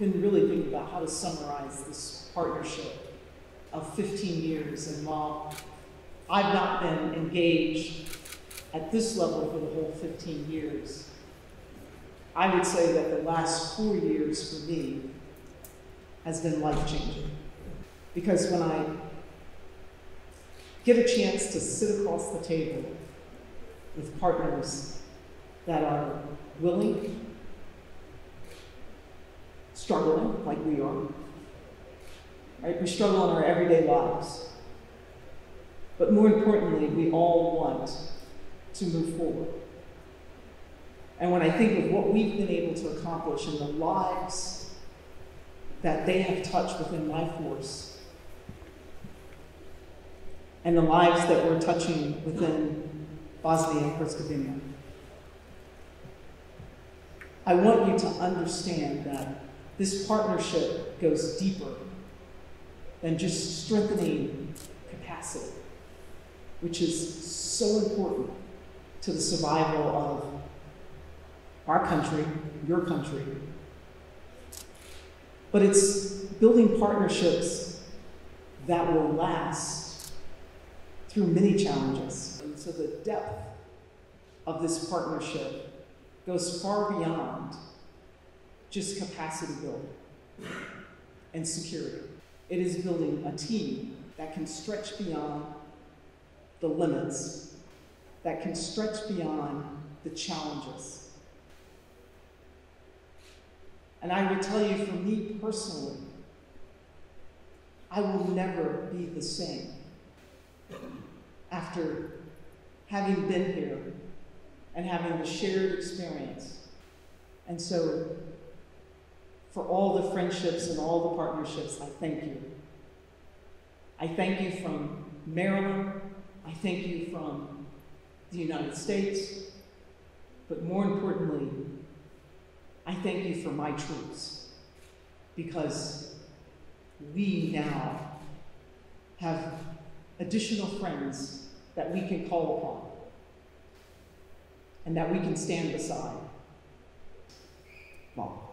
been really thinking about how to summarize this partnership of 15 years. And while I've not been engaged at this level for the whole 15 years, I would say that the last four years for me has been life changing. Because when I get a chance to sit across the table with partners that are willing, struggling like we are, right? We struggle in our everyday lives. But more importantly, we all want to move forward. And when I think of what we've been able to accomplish in the lives that they have touched within Life Force, and the lives that we're touching within Bosnia and Herzegovina, I want you to understand that this partnership goes deeper than just strengthening capacity, which is so important to the survival of our country, your country. But it's building partnerships that will last through many challenges. And so the depth of this partnership goes far beyond just capacity building and security. It is building a team that can stretch beyond the limits, that can stretch beyond the challenges. And I will tell you, for me personally, I will never be the same after having been here and having the shared experience. And so, for all the friendships and all the partnerships, I thank you. I thank you from Maryland. I thank you from the United States. But more importantly, I thank you for my troops because we now have additional friends that we can call upon and that we can stand beside. Well,